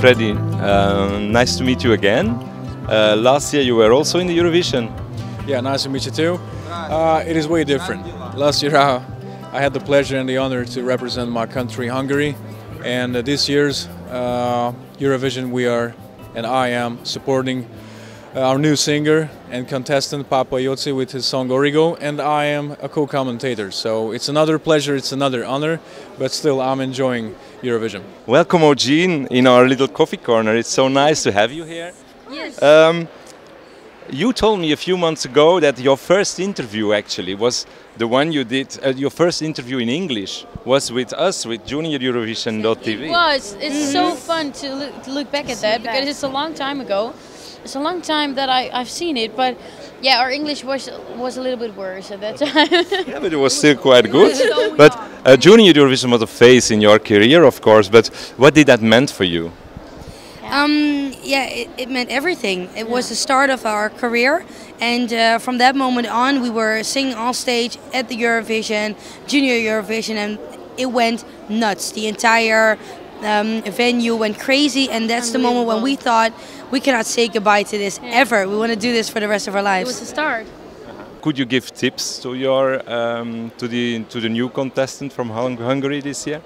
Freddie, uh, nice to meet you again. Uh, last year you were also in the Eurovision. Yeah, nice to meet you too. Uh, it is way different. Last year uh, I had the pleasure and the honor to represent my country, Hungary, and this year's uh, Eurovision we are, and I am supporting our new singer and contestant Pápai Joci with his song Origo, and I am a co-commentator. So it's another pleasure, it's another honor, but still I'm enjoying Eurovision. Welcome, OG3NE, in our little coffee corner. It's so nice to have you here. Yes. Um, you told me a few months ago that your first interview actually was the one you did, uh, your first interview in English was with us, with JuniorEurovision.tv. It was. It's so fun to look, to look back at that because it's a long time ago. It's a long time that I, I've seen it, but yeah, our English was was a little bit worse at that time. Yeah, but it was still quite good. but uh, Junior Eurovision was a phase in your career, of course. But what did that meant for you? Um, yeah, it, it meant everything. It was the start of our career, and uh, from that moment on, we were singing on stage at the Eurovision, Junior Eurovision, and it went nuts. The entire um, venue went crazy, and that's the moment when we thought we cannot say goodbye to this ever. We want to do this for the rest of our lives. it lives. was the start. Could you give tips to your um, to the to the new contestant from Hungary this year?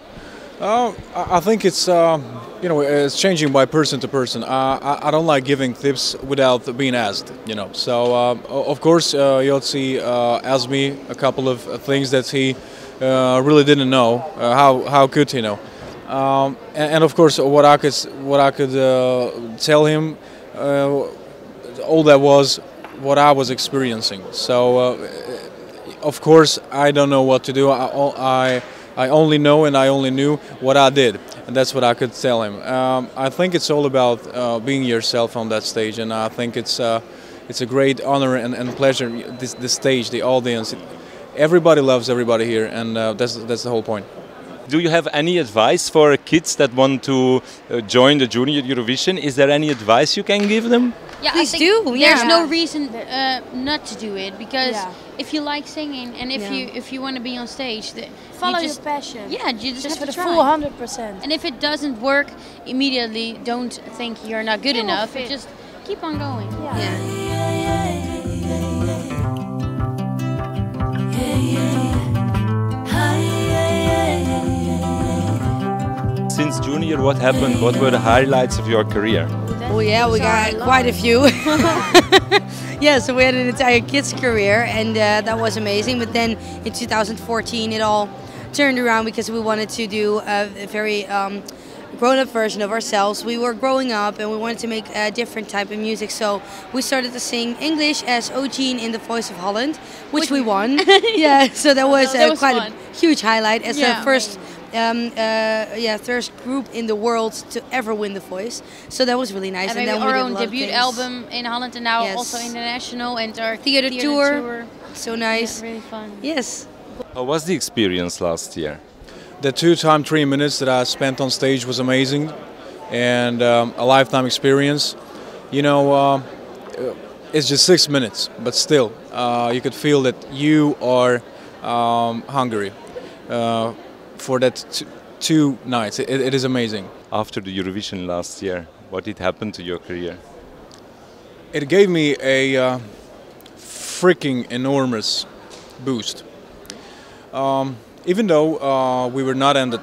Uh, I I think it's uh, you know it's changing by person to person. Uh, I, I don't like giving tips without being asked. You know, so uh, of course uh, Joci uh, asked me a couple of things that he uh, really didn't know. Uh, how how could he know? Um, and, and of course, what I could what I could uh, tell him, uh, all that was what I was experiencing. So uh, of course, I don't know what to do. I, I, I only know and I only knew what I did, and that's what I could tell him. Um, I think it's all about uh, being yourself on that stage, and I think it's uh, it's a great honor and, and pleasure. This, this stage, the audience, everybody loves everybody here, and uh, that's that's the whole point. Do you have any advice for kids that want to uh, join the Junior Eurovision? Is there any advice you can give them? Yeah, Please do, There's yeah. no reason uh, not to do it because Yeah. if you like singing and if Yeah. you if you want to be on stage, the, Follow you just, your passion. Yeah, you just, Just have for to the try. full hundred percent. And if it doesn't work immediately, don't think you're not good It enough. Just keep on going. Yeah. Since Junior, what happened? What were the highlights of your career? Oh yeah, we got quite a few. yeah, so we had an entire kids career, and uh, that was amazing. But then in 2014, it all turned around because we wanted to do a, a very um, grown-up version of ourselves. We were growing up, and we wanted to make a different type of music. So we started to sing English as OG3NE in the Voice of Holland, which we won. yeah, so that was, That uh, was quite fun. a huge highlight as Yeah. the first um, uh, yeah, first group in the world to ever win the voice. So that was really nice. And maybe then we our did a own lot debut album in Holland and now Yes. also international and our Theater tour. So nice. Yeah, really fun. Yes. How was the experience last year? The two time three minutes that I spent on stage was amazing, and um, a lifetime experience. You know, uh, it's just six minutes, but still, uh, you could feel that you are um, hungry uh, for that t- two nights. It, it is amazing. After the Eurovision last year, what did happen to your career? It gave me a uh, freaking enormous boost. Um, even though uh, we were not ended,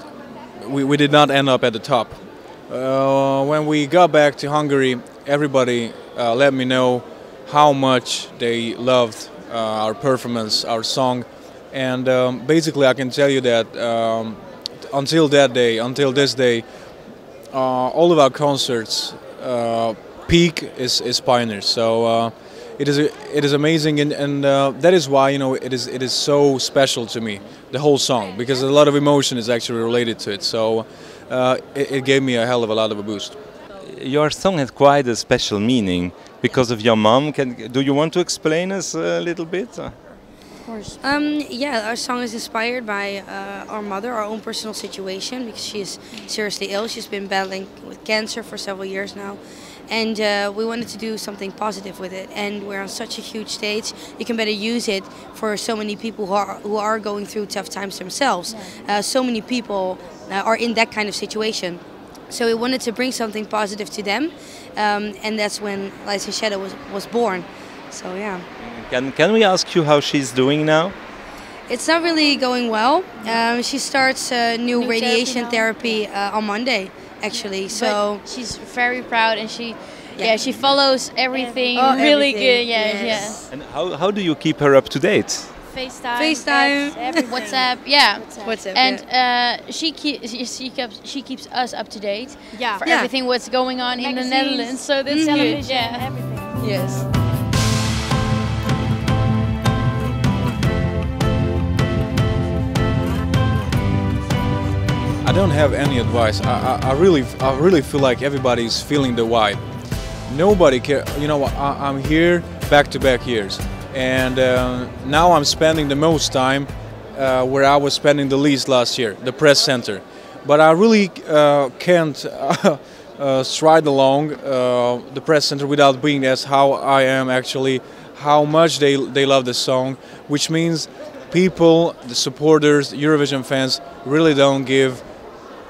we, we did not end up at the top. Uh, when we got back to Hungary, everybody uh, let me know how much they loved uh, our performance, our song, and um, basically I can tell you that um, until that day, until this day, uh, all of our concerts uh, peak is, is Pioneers. So uh, it is it is amazing, and, and uh, that is why you know it is it is so special to me the whole song because a lot of emotion is actually related to it. So uh, it, it gave me a hell of a lot of a boost. Your song had quite a special meaning because of your mom. Can do you want to explain us a little bit? Course. Um, yeah, our song is inspired by uh, our mother, our own personal situation, because she is seriously ill. She's been battling with cancer for several years now. And uh, we wanted to do something positive with it. And we're on such a huge stage, you can better use it for so many people who are, who are going through tough times themselves. Uh, so many people uh, are in that kind of situation. So we wanted to bring something positive to them, um, and that's when Lights and Shadow was, was born. So yeah. Can, can we ask you how she's doing now? It's not really going well. Um, she starts uh, new, New radiation therapy therapy, uh, on Monday, actually. So But she's very proud and she, yeah, Yeah. she follows everything Oh, really everything, good. Yeah, yes. yeah. And how, how do you keep her up to date? FaceTime. FaceTime. text, everything. WhatsApp, yeah. WhatsApp. And yeah. uh, she keeps she, she keeps she keeps us up to date Yeah. for Yeah. everything what's going on in the Netherlands. So that's good. Yeah. everything. yes. Don't have any advice. I, I, I really, I really feel like everybody's feeling the vibe. Nobody care. You know, I, I'm here back to back years, and uh, now I'm spending the most time uh, where I was spending the least last year, the press center. But I really uh, can't uh, stride along uh, the press center without being as how I am actually, how much they they love the song, which means people, the supporters, Eurovision fans really don't give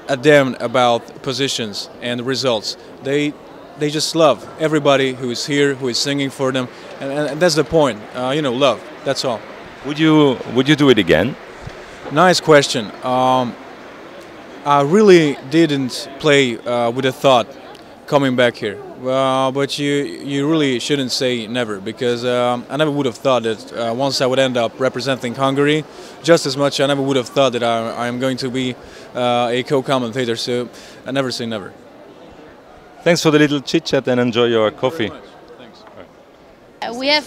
a damn about positions and results. They they just love everybody who is here, who is singing for them, and, and that's the point. Uh, you know, love. That's all. Would you would you do it again? Nice question. Um, I really didn't play uh, with a thought coming back here, uh, but you you really shouldn't say never because um, I never would have thought that uh, once I would end up representing Hungary, just as much I never would have thought that I, I am going to be a co-commentator. So I never say never. Thanks for the little chit chat and enjoy your coffee. Thanks. Uh, we have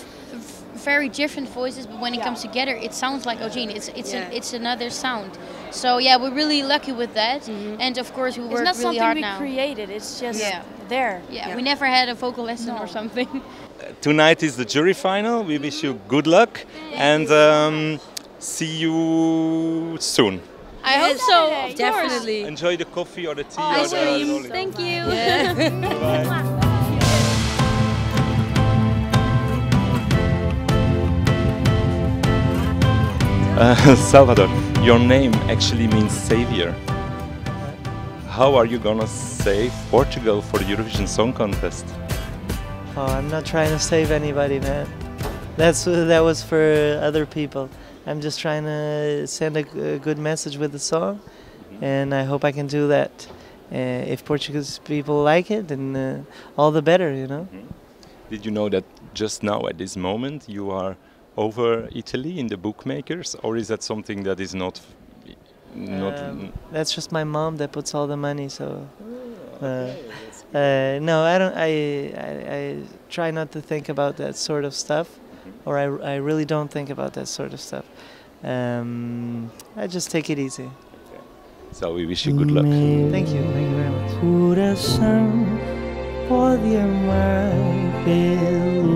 very different voices, but when it comes together, it sounds like OG3NE. It's it's Yeah. an, it's another sound. So yeah, we're really lucky with that. And of course, we work really hard now. It's not something we created. It's just Yeah. there. Yeah, Yeah. we never had a vocal lesson No. or something. Tonight is the jury final. We wish you good luck and um, see you soon. I hope so. Of course. Definitely. Enjoy the coffee or the tea I or the will. Thank you. Uh, Salvador, your name actually means savior. How are you gonna save Portugal for the Eurovision Song Contest? Oh, I'm not trying to save anybody, man. That's that was for other people. I'm just trying to send a good message with the song, and I hope I can do that. Uh, if Portuguese people like it, then uh, all the better, you know. Did you know that just now at this moment you are over Italy in the bookmakers, or is that something that is not not? Um, that's just my mom that puts all the money. So, uh, uh, no, I don't. I, I I try not to think about that sort of stuff, or I I really don't think about that sort of stuff um, I just take it easy. Okay. So we wish you good luck. Thank you. Thank you very much. Coração pode amar pelos.